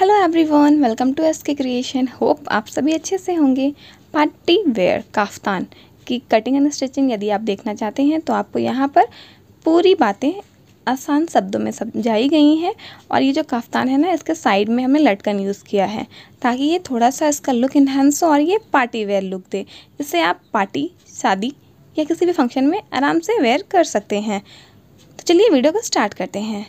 Hello everyone welcome to S K creation hope आप सभी अच्छे से होंगे। पार्टी वेयर काफ्तान की कटिंग एंड स्टिचिंग यदि आप देखना चाहते हैं तो आपको यहाँ पर पूरी बातें आसान शब्दों में समझाई गई हैं। और ये जो काफ्तान है ना, इसके साइड में हमने लटकन यूज़ किया है, ताकि ये थोड़ा सा इसका लुक इन्हेंस हो और ये पार्टी वेयर लुक दे। इससे आप पार्टी शादी या किसी भी फ़ंक्शन में आराम से वेयर कर सकते हैं। तो चलिए वीडियो को स्टार्ट करते हैं।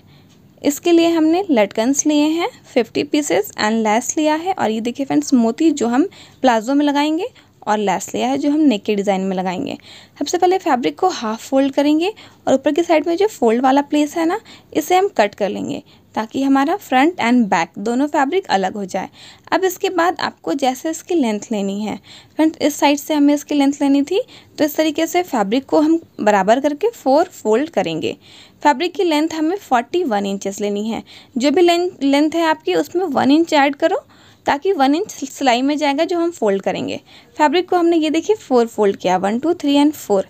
इसके लिए हमने लटकन्स लिए हैं फिफ्टी पीसेस एंड लेस लिया है और ये देखिए फ्रेंड्स मोती जो हम प्लाजो में लगाएँगे और लेस लिया है जो हम नेक के डिज़ाइन में लगाएँगे। सबसे पहले फैब्रिक को हाफ़ फोल्ड करेंगे और ऊपर की साइड में जो फोल्ड वाला प्लेस है ना, इसे हम कट कर लेंगे। ताकि हमारा फ्रंट एंड बैक दोनों फैब्रिक अलग हो जाए। अब इसके बाद आपको जैसे इसकी लेंथ लेनी है। फ्रंट इस साइड से हमें इसकी लेंथ लेनी थी तो इस तरीके से फैब्रिक को हम बराबर करके फोर फोल्ड करेंगे। फैब्रिक की लेंथ हमें फोर्टी वन इंचेस लेनी है। जो भी लेंथ है आपकी, उसमें वन इंच ऐड करो, ताकि वन इंच सिलाई में जाएगा जो हम फोल्ड करेंगे। फैब्रिक को हमने ये देखिए, फोर फोल्ड किया, one, two, three and four.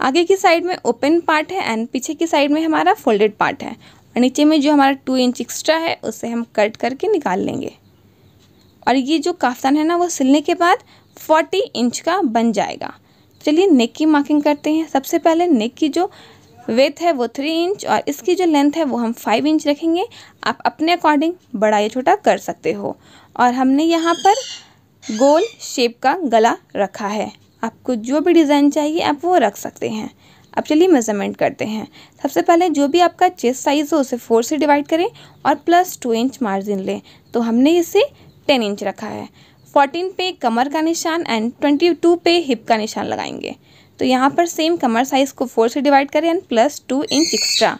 आगे की साइड में ओपन पार्ट है, एंड पीछे की साइड में हमारा फोल्डेड पार्ट है। और नीचे में जो हमारा टू इंच एक्स्ट्रा है, उसे हम कट करके निकाल लेंगे। और ये जो काफ्तान है ना, वो सिलने के बाद फोर्टी इंच का बन जाएगा। चलिए नेक की मार्किंग करते हैं। सबसे पहले नेक की जो वेथ है, वो थ्री इंच और इसकी जो लेंथ है, वो हम फाइव इंच रखेंगे। आप अपने अकॉर्डिंग बड़ा या छोटा कर सकते हो। और हमने यहाँ पर गोल शेप का गला रखा है। आपको जो भी डिज़ाइन चाहिए, आप वो रख सकते हैं। अब चलिए मेज़रमेंट करते हैं। सबसे पहले जो भी आपका चेस्ट साइज़ हो, उसे फोर से डिवाइड करें और प्लस टू इंच मार्जिन लें। तो हमने इसे टेन इंच रखा है। फोर्टीन पे कमर का निशान एंड ट्वेंटी टू पे हिप का निशान लगाएँगे। तो यहाँ पर सेम कमर साइज़ को फोर से डिवाइड करें and plus two inch extra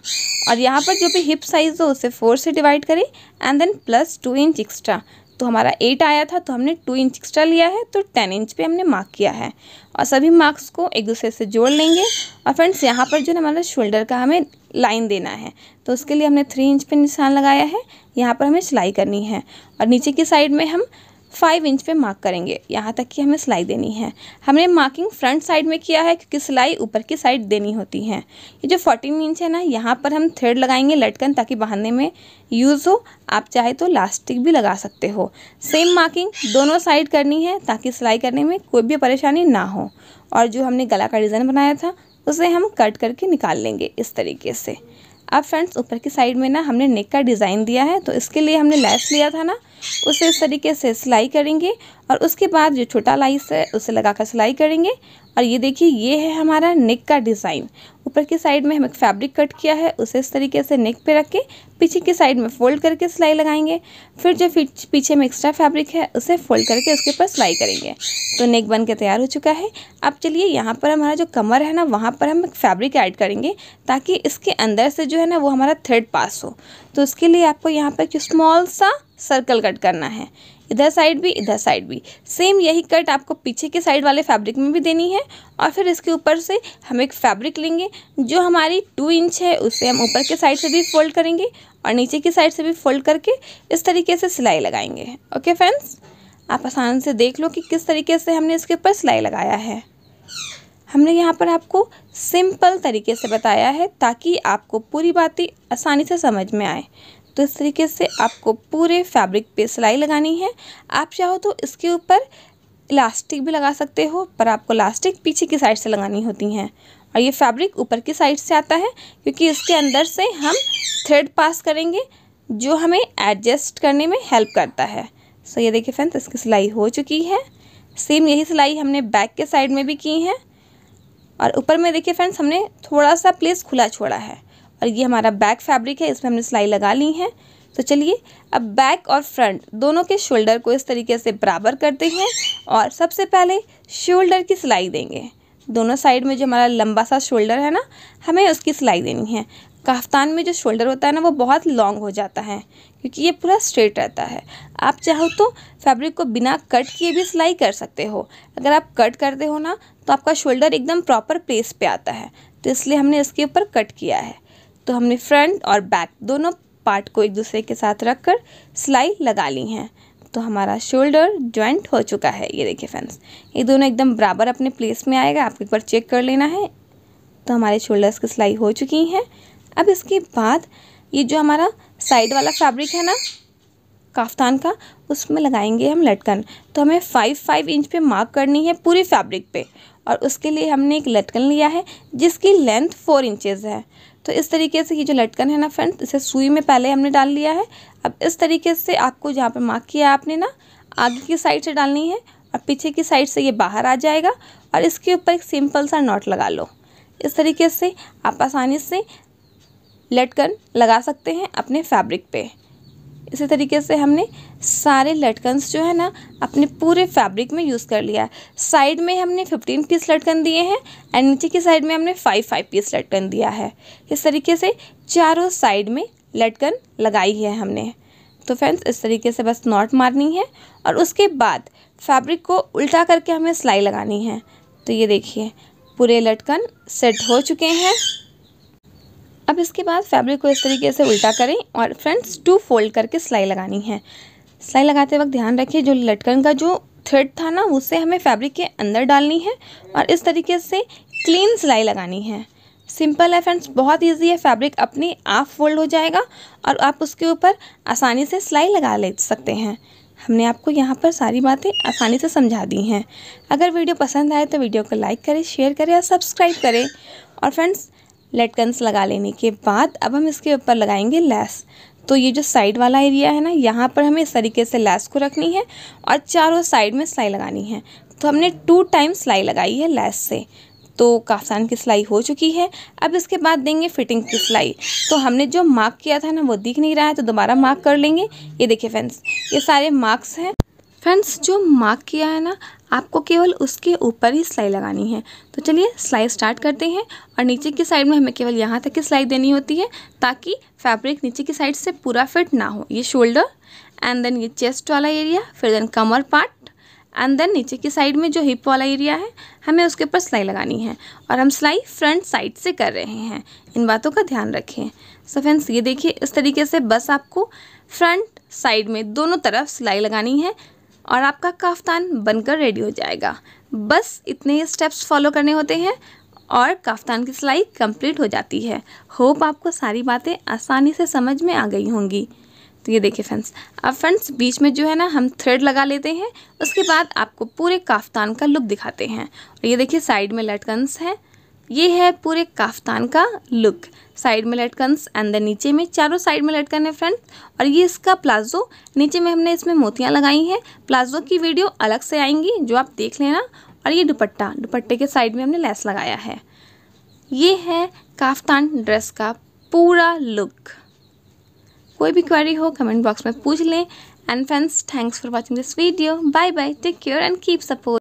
और यहाँ पर जो भी हिप साइज़ हो, उसे फोर से डिवाइड करें and then plus two inch extra तो हमारा एट आया था तो हमने टू इंच एक्स्ट्रा लिया है तो टेन इंच पे हमने मार्क किया है। और सभी मार्क्स को एक दूसरे से जोड़ लेंगे। और फ्रेंड्स यहाँ पर जो है हमारा शोल्डर का हमें लाइन देना है। तो उसके लिए हमने थ्री इंच पे निशान लगाया है। यहाँ पर हमें सिलाई करनी है। और नीचे की साइड में हम फाइव इंच पे मार्क करेंगे। यहाँ तक कि हमें सिलाई देनी है। हमने मार्किंग फ्रंट साइड में किया है क्योंकि सिलाई ऊपर की साइड देनी होती है। ये जो फोर्टीन इंच है ना, यहाँ पर हम थ्रेड लगाएँगे लटकन ताकि बांधने में यूज़ हो। आप चाहे तो लास्टिक भी लगा सकते हो। सेम मार्किंग दोनों साइड करनी है ताकि सिलाई करने में कोई भी परेशानी ना हो। और जो हमने गला का डिज़ाइन बनाया था, उसे हम कट करके निकाल लेंगे इस तरीके से। अब फ्रेंड्स, ऊपर की साइड में ना हमने नेक का डिज़ाइन दिया है तो इसके लिए हमने लेस लिया था ना, उसे इस तरीके से सिलाई करेंगे और उसके बाद जो छोटा लाइस है, उसे लगाकर सिलाई करेंगे। और ये देखिए, ये है हमारा नेक का डिज़ाइन ऊपर की साइड में हम एक फैब्रिक कट किया है, उसे इस तरीके से नेक पे रख के पीछे की साइड में फोल्ड करके सिलाई लगाएँगे। फिर जो पीछे में एक्स्ट्रा फैब्रिक है, उसे फोल्ड करके उसके ऊपर सिलाई करेंगे। तो नेक बन के तैयार हो चुका है। अब चलिए, यहाँ पर हमारा जो कमर है ना, वहाँ पर हम एक फैब्रिक ऐड करेंगे, ताकि इसके अंदर से जो है ना, वो हमारा थ्रेड पास हो। तो उसके लिए आपको यहाँ पर एक स्मॉल सा सर्कल कट करना है। इधर साइड भी, इधर साइड भी। सेम यही कट आपको पीछे के साइड वाले फैब्रिक में भी देनी है और फिर इसके ऊपर से हम एक फैब्रिक लेंगे, जो हमारी टू इंच है, उसे हम ऊपर के साइड से भी फोल्ड करेंगे और नीचे की साइड से भी फोल्ड करके इस तरीके से सिलाई लगाएँगे। ओके फ्रेंड्स आप आसान से देख लो कि किस तरीके से हमने इसके ऊपर सिलाई लगाया है। हमने यहाँ पर आपको सिंपल तरीके से बताया है ताकि आपको पूरी बातें आसानी से समझ में आए। तो इस तरीके से आपको पूरे फैब्रिक पे सिलाई लगानी है। आप चाहो तो इसके ऊपर इलास्टिक भी लगा सकते हो, पर आपको इलास्टिक पीछे की साइड से लगानी होती हैं। और ये फैब्रिक ऊपर की साइड से आता है, क्योंकि इसके अंदर से हम थ्रेड पास करेंगे, जो हमें एडजस्ट करने में हेल्प करता है। सो ये देखिए फ्रेंड्स, इसकी सिलाई हो चुकी है। सेम यही सिलाई हमने बैक के साइड में भी की है। और ऊपर में देखिए फ्रेंड्स, हमने थोड़ा सा प्लेस खुला छोड़ा है। और ये हमारा बैक फैब्रिक है, इसमें हमने सिलाई लगा ली है। तो चलिए, अब बैक और फ्रंट दोनों के शोल्डर को इस तरीके से बराबर करते हैं और सबसे पहले शोल्डर की सिलाई देंगे। दोनों साइड में जो हमारा लंबा सा शोल्डर है ना, हमें उसकी सिलाई देनी है। काफ्तान में जो शोल्डर होता है ना, वो बहुत लॉन्ग हो जाता है, क्योंकि ये पूरा स्ट्रेट रहता है। आप चाहो तो फैब्रिक को बिना कट किए भी सिलाई कर सकते हो। अगर आप कट करते हो ना तो आपका शोल्डर एकदम प्रॉपर प्लेस पे आता है। तो इसलिए हमने इसके ऊपर कट किया है। तो हमने फ्रंट और बैक दोनों पार्ट को एक दूसरे के साथ रख कर सिलाई लगा ली हैं। तो हमारा शोल्डर जॉइंट हो चुका है। ये देखिए फ्रेंड्स ये दोनों एकदम बराबर अपने प्लेस में आएगा। आपको एक बार चेक कर लेना है। तो हमारे शोल्डर्स की सिलाई हो चुकी हैं। अब इसके बाद ये जो हमारा साइड वाला फैब्रिक है ना, काफ्तान का, उसमें लगाएँगे हम लटकन। तो हमें फाइव फाइव इंच पे मार्क करनी है पूरी फैब्रिक पे। और उसके लिए हमने एक लटकन लिया है, जिसकी लेंथ फोर इंचेस है। तो इस तरीके से ये जो लटकन है ना फ्रेंड्स, इसे सुई में पहले हमने डाल लिया है। अब इस तरीके से आपको जहाँ पे मार्क किया है आपने ना, आगे की साइड से डालनी है और पीछे की साइड से ये बाहर आ जाएगा और इसके ऊपर एक सिंपल सा नॉट लगा लो। इस तरीके से आप आसानी से लटकन लगा सकते हैं अपने फैब्रिक पे। इसी तरीके से हमने सारे लटकन्स जो है ना, अपने पूरे फैब्रिक में यूज़ कर लिया। है साइड में हमने फिफ्टीन पीस लटकन दिए हैं एंड नीचे की साइड में हमने फाइव फाइव पीस लटकन दिया है। इस तरीके से चारों साइड में लटकन लगाई है हमने। तो फ्रेंड्स इस तरीके से बस नॉट मारनी है और उसके बाद फैब्रिक को उल्टा करके हमें सिलाई लगानी है। तो ये देखिए, पूरे लटकन सेट हो चुके हैं। अब इसके बाद फैब्रिक को इस तरीके से उल्टा करें और फ्रेंड्स टू फोल्ड करके सिलाई लगानी है। सिलाई लगाते वक्त ध्यान रखिए जो लटकन का जो थ्रेड था ना, उसे हमें फैब्रिक के अंदर डालनी है और इस तरीके से क्लीन सिलाई लगानी है। सिंपल है फ्रेंड्स बहुत इजी है फैब्रिक अपने आप फोल्ड हो जाएगा और आप उसके ऊपर आसानी से सिलाई लगा ले सकते हैं। हमने आपको यहाँ पर सारी बातें आसानी से समझा दी हैं। अगर वीडियो पसंद आए तो वीडियो को लाइक करें शेयर करें और सब्सक्राइब करें। और फ्रेंड्स लटकन्स लगा लेने के बाद अब हम इसके ऊपर लगाएँगे लेस। तो ये जो साइड वाला एरिया है ना, यहाँ पर हमें इस तरीके से लेस को रखनी है और चारों साइड में सिलाई लगानी है। तो हमने टू टाइम सिलाई लगाई है लेस से। तो काफ्तान की सिलाई हो चुकी है। अब इसके बाद देंगे फिटिंग की सिलाई। तो हमने जो मार्क किया था ना, वो दिख नहीं रहा है तो दोबारा मार्क कर लेंगे। ये देखिए फ्रेंड्स, ये सारे मार्क्स हैं। फ्रेंड्स, जो मार्क किया है ना आपको केवल उसके ऊपर ही सिलाई लगानी है। तो चलिए सिलाई स्टार्ट करते हैं और नीचे की साइड में हमें केवल यहाँ तक की सिलाई देनी होती है ताकि फैब्रिक नीचे की साइड से पूरा फिट ना हो। ये शोल्डर एंड देन ये चेस्ट वाला एरिया फिर देन कमर पार्ट एंड देन नीचे की साइड में जो हिप वाला एरिया है, हमें उसके ऊपर सिलाई लगानी है। और हम सिलाई फ्रंट साइड से कर रहे हैं। इन बातों का ध्यान रखें। सो फ्रेंड्स ये देखिए, इस तरीके से बस आपको फ्रंट साइड में दोनों तरफ़ सिलाई लगानी है। और आपका काफ्तान बनकर रेडी हो जाएगा। बस इतने ही स्टेप्स फॉलो करने होते हैं और काफ्तान की सिलाई कंप्लीट हो जाती है। होप आपको सारी बातें आसानी से समझ में आ गई होंगी। तो ये देखिए फ्रेंड्स अब फ्रेंड्स बीच में जो है ना, हम थ्रेड लगा लेते हैं, उसके बाद आपको पूरे काफ्तान का लुक दिखाते हैं। और ये देखिए साइड में लटकन्स हैं। ये है पूरे काफ्तान का लुक। साइड में लटकन्स एंड नीचे में। चारों साइड में लटकन है फ्रेंड्स और ये इसका प्लाजो। नीचे में हमने इसमें मोतियाँ लगाई हैं। प्लाजो की वीडियो अलग से आएँगी, जो आप देख लेना। और ये दुपट्टा। दुपट्टे के साइड में हमने लेस लगाया है। ये है काफ्तान ड्रेस का पूरा लुक। कोई भी क्वेरी हो कमेंट बॉक्स में पूछ लें। And friends thanks for watching this video bye bye take care and keep support